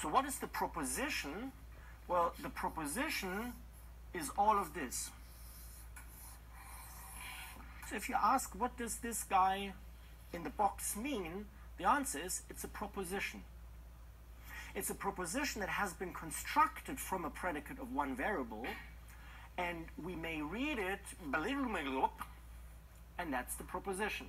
So what is the proposition? Well, the proposition is all of this. So if you ask what does this guy in the box mean, the answer is it's a proposition. It's a proposition that has been constructed from a predicate of one variable, and we may read it, and that's the proposition.